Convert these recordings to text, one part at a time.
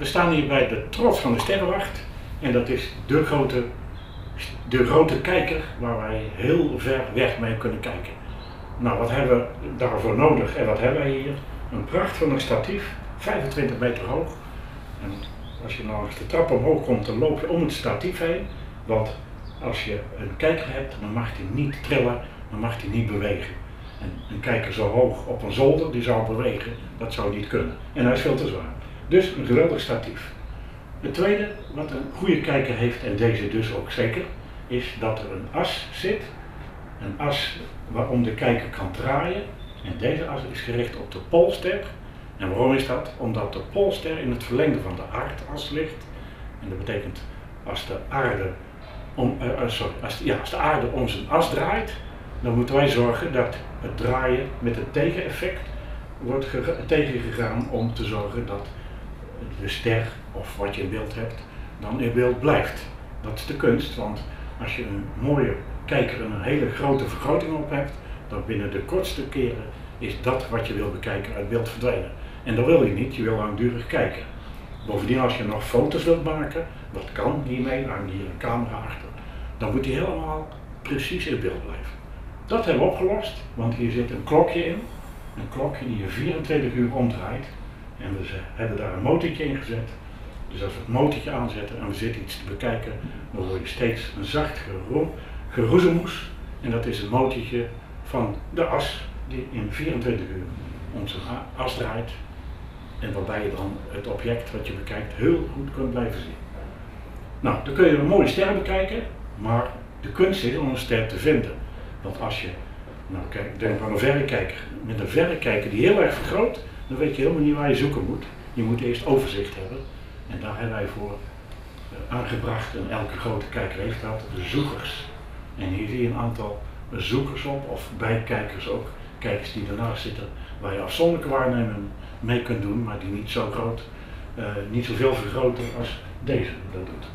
staan hier bij de trots van de Sterrenwacht. En dat is de grote, de grote kijker waar wij heel ver weg mee kunnen kijken. Nou, wat hebben we daarvoor nodig en wat hebben wij hier? Een pracht van een statief, 25 meter hoog. En als je nou de trap omhoog komt, dan loop je om het statief heen. Want als je een kijker hebt, dan mag hij niet trillen, dan mag hij niet bewegen. En een kijker zo hoog op een zolder, die zou bewegen, dat zou niet kunnen. En hij is veel te zwaar. Dus een geweldig statief. Het tweede, wat een goede kijker heeft, en deze dus ook zeker, is dat er een as zit. Een as waarom de kijker kan draaien. En deze as is gericht op de Poolster. En waarom is dat? Omdat de Poolster in het verlengde van de aardas ligt. En dat betekent als de aarde om, uh, sorry, als, ja, als de aarde om zijn as draait, dan moeten wij zorgen dat het draaien met een tegeneffect wordt tegengegaan om te zorgen dat de ster of wat je in beeld hebt, dan in beeld blijft. Dat is de kunst, want als je een mooie kijker en een hele grote vergroting op hebt, dan binnen de kortste keren is dat wat je wil bekijken uit beeld verdwenen. En dat wil je niet, je wil langdurig kijken. Bovendien, als je nog foto's wilt maken, dat kan hiermee, hangt hier een camera achter, dan moet die helemaal precies in beeld blijven. Dat hebben we opgelost, want hier zit een klokje in, een klokje die je 24 uur omdraait. En we hebben daar een motortje in gezet. Dus als we het motortje aanzetten en we zitten iets te bekijken, dan hoor je steeds een zacht geroezemoes. En dat is een motortje van de as die in 24 uur onze as draait. En waarbij je dan het object wat je bekijkt heel goed kunt blijven zien. Nou, dan kun je een mooie ster bekijken, maar de kunst is om een ster te vinden. Want als je, nou kijk, denk aan een verrekijker. Met een verrekijker die heel erg vergroot, dan weet je helemaal niet waar je zoeken moet. Je moet eerst overzicht hebben. En daar hebben wij voor eh, aangebracht, en elke grote kijker heeft dat, de zoekers. En hier zie je een aantal zoekers op, of bijkijkers ook, kijkers die ernaast zitten, waar je afzonderlijke waarnemingen mee kunt doen, maar die niet zo groot, uh, niet zoveel vergroten als deze dat doet.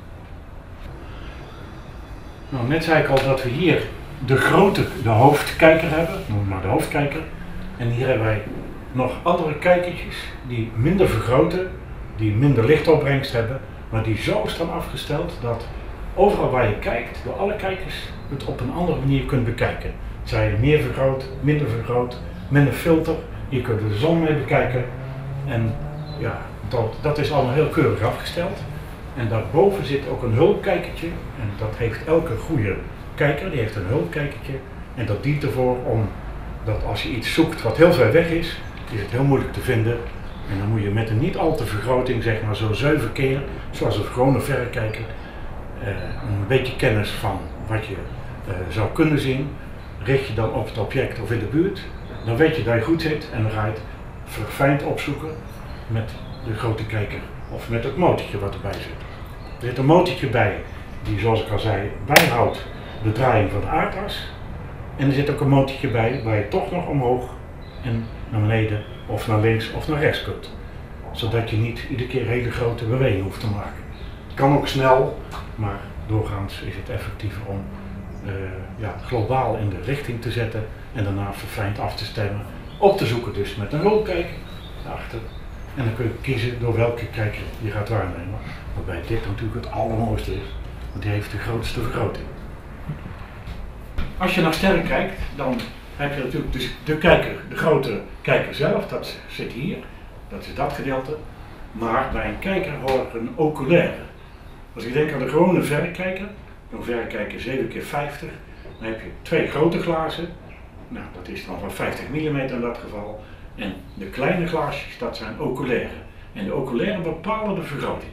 Nou, net zei ik al dat we hier de grote, de hoofdkijker hebben, noem maar de hoofdkijker. En hier hebben wij nog andere kijkertjes die minder vergroten, die minder lichtopbrengst hebben, maar die zo staan afgesteld dat overal waar je kijkt, door alle kijkers, het op een andere manier kunt bekijken. Zij meer vergroot, minder vergroot, minder filter, je kunt de zon mee bekijken. En ja, dat, dat is allemaal heel keurig afgesteld. En daarboven zit ook een hulpkijkertje. En dat heeft elke goede kijker, die heeft een hulpkijkertje. En dat dient ervoor om dat als je iets zoekt wat heel ver weg is, is het heel moeilijk te vinden. En dan moet je met een niet al te vergroting, zeg maar zo zeven keer, zoals een gewone verrekijker, uh, een beetje kennis van wat je uh, zou kunnen zien, richt je dan op het object of in de buurt. Dan weet je dat je goed zit en dan ga je het verfijnd opzoeken met de grote kijker of met het motortje wat erbij zit. Er zit een motortje bij die, zoals ik al zei, bijhoudt de draaiing van de aardas. En er zit ook een motortje bij waar je toch nog omhoog en naar beneden of naar links of naar rechts kunt. Zodat je niet iedere keer hele grote bewegingen hoeft te maken. Het kan ook snel, maar doorgaans is het effectiever om uh, ja, globaal in de richting te zetten en daarna verfijnd af te stemmen. Op te zoeken dus met een rolkijker daarachter. En dan kun je kiezen door welke kijker je gaat waarnemen. Waarbij dit natuurlijk het allermooiste is, want die heeft de grootste vergroting. Als je naar sterren kijkt, dan heb je natuurlijk dus de kijker, de grote kijker zelf, dat zit hier, dat is dat gedeelte. Maar bij een kijker hoort een oculaire. Als ik denk aan de gewone verrekijker, een verrekijker 7 keer 50 dan heb je twee grote glazen, nou dat is dan van 50 mm in dat geval. En de kleine glaasjes, dat zijn oculaire. En de oculaire bepalen de vergroting.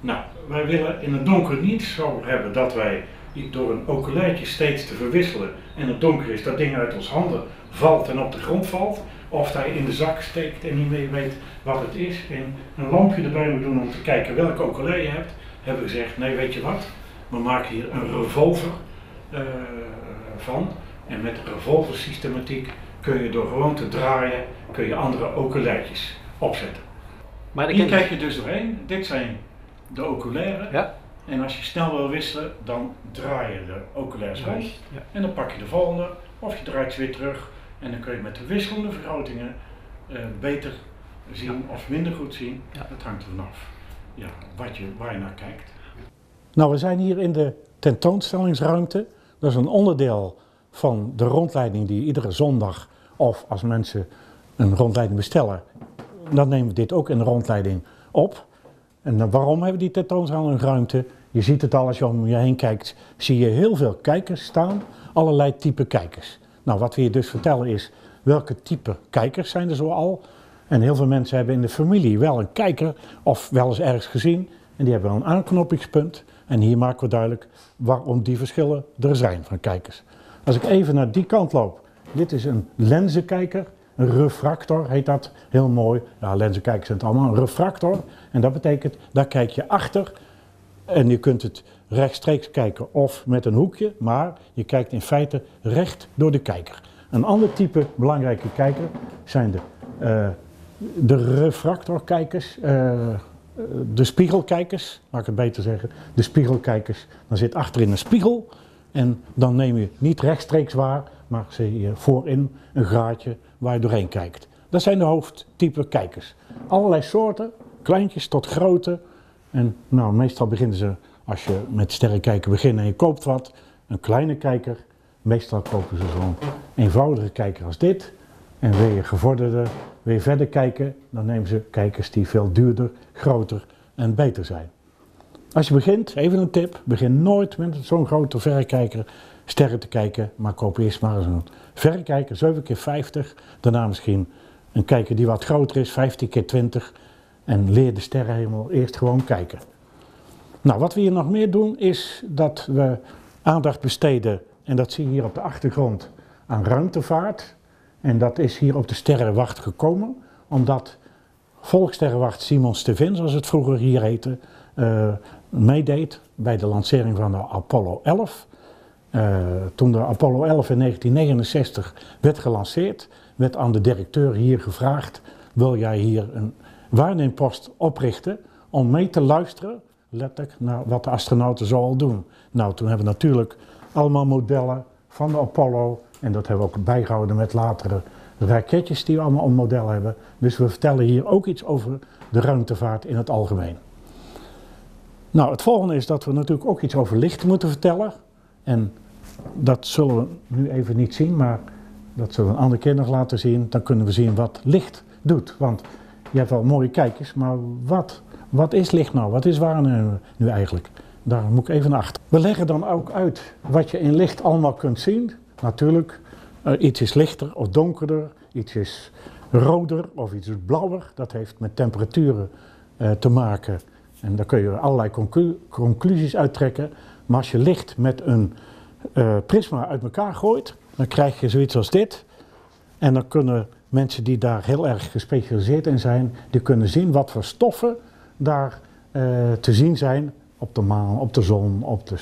Nou, wij willen in het donker niet zo hebben dat wij door een oculairtje steeds te verwisselen en het donker is, dat ding uit ons handen valt en op de grond valt. Of je in de zak steekt en niet meer weet wat het is en een lampje erbij moet doen om te kijken welke oculair je hebt, hebben we gezegd, nee weet je wat, we maken hier een revolver uh, van. En met de revolver systematiek kun je door gewoon te draaien, kun je andere oculairtjes opzetten. Maar hier kijk je dus doorheen, dit zijn de oculaire. Ja. En als je snel wil wisselen, dan draai je de oculaires rond. Ja. En dan pak je de volgende, of je draait ze weer terug. En dan kun je met de wisselende vergrotingen uh, beter zien of minder goed zien. Dat hangt er vanaf. ja, wat je, waar je naar kijkt. Nou, we zijn hier in de tentoonstellingsruimte. Dat is een onderdeel van de rondleiding die iedere zondag, of als mensen een rondleiding bestellen, dan nemen we dit ook in de rondleiding op. En waarom hebben die tentoonstellingsruimte? Je ziet het al als je om je heen kijkt, zie je heel veel kijkers staan, allerlei type kijkers. Nou, wat we je dus vertellen is, welke type kijkers zijn er zoal? En heel veel mensen hebben in de familie wel een kijker of wel eens ergens gezien. En die hebben een aanknopingspunt. En hier maken we duidelijk waarom die verschillen er zijn van kijkers. Als ik even naar die kant loop. Dit is een lenzenkijker. Een refractor heet dat, heel mooi. Ja, zijn het allemaal. Een refractor. En dat betekent, daar kijk je achter. En je kunt het rechtstreeks kijken of met een hoekje. Maar je kijkt in feite recht door de kijker. Een ander type belangrijke kijker zijn de, uh, de refractorkijkers. Uh, de spiegelkijkers, laat ik het beter zeggen. De spiegelkijkers, dan zit achterin een spiegel. En dan neem je niet rechtstreeks waar, maar zie je voorin een gaatje waar je doorheen kijkt. Dat zijn de hoofdtype kijkers. Allerlei soorten, kleintjes tot grote. En nou, meestal beginnen ze, als je met sterrenkijken begint en je koopt wat, een kleine kijker. Meestal kopen ze zo'n eenvoudige kijker als dit. En wil je gevorderde, je verder kijken, dan nemen ze kijkers die veel duurder, groter en beter zijn. Als je begint, even een tip, begin nooit met zo'n grote verrekijker sterren te kijken, maar koop eerst maar eens een verrekijker, 7 keer 50 daarna misschien een kijker die wat groter is, 15 keer 20 en leer de sterrenhemel eerst gewoon kijken. Nou, wat we hier nog meer doen is dat we aandacht besteden, en dat zie je hier op de achtergrond, aan ruimtevaart. En dat is hier op de Sterrenwacht gekomen, omdat Volkssterrenwacht Simon Stevin, zoals het vroeger hier heette, uh, meedeed bij de lancering van de Apollo 11. Uh, eh, toen de Apollo 11 in 1969 werd gelanceerd, werd aan de directeur hier gevraagd: wil jij hier een waarneempost oprichten om mee te luisteren, letterlijk, naar wat de astronauten zoal doen? Nou, toen hebben we natuurlijk allemaal modellen van de Apollo en dat hebben we ook bijgehouden met latere raketjes die we allemaal een model hebben. Dus we vertellen hier ook iets over de ruimtevaart in het algemeen. Nou, het volgende is dat we natuurlijk ook iets over licht moeten vertellen. En dat zullen we nu even niet zien, maar dat zullen we een andere keer nog laten zien. Dan kunnen we zien wat licht doet. Want je hebt wel mooie kijkers, maar wat, wat is licht nou? Wat is waarnemen nu eigenlijk? Daar moet ik even naar achter. We leggen dan ook uit wat je in licht allemaal kunt zien. Natuurlijk, uh, iets is lichter of donkerder, iets is roder of iets is blauwer. Dat heeft met temperaturen uh, te maken. En daar kun je allerlei conclu conclusies uittrekken. Maar als je licht met een uh, prisma uit elkaar gooit, dan krijg je zoiets als dit. En dan kunnen mensen die daar heel erg gespecialiseerd in zijn, die kunnen zien wat voor stoffen daar te zien zijn op de maan, op de zon, op de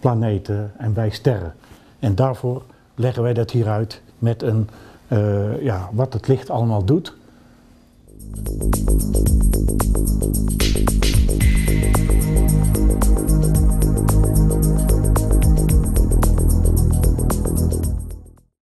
planeten en bij sterren. En daarvoor leggen wij dat hier uit met een, uh, ja, wat het licht allemaal doet.